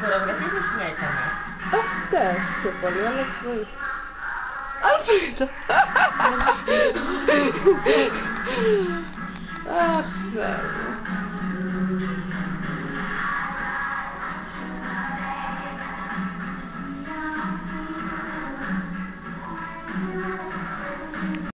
Хореографічно снять она? Ах, теж прикольно твої. Альфреда! Ах, 对。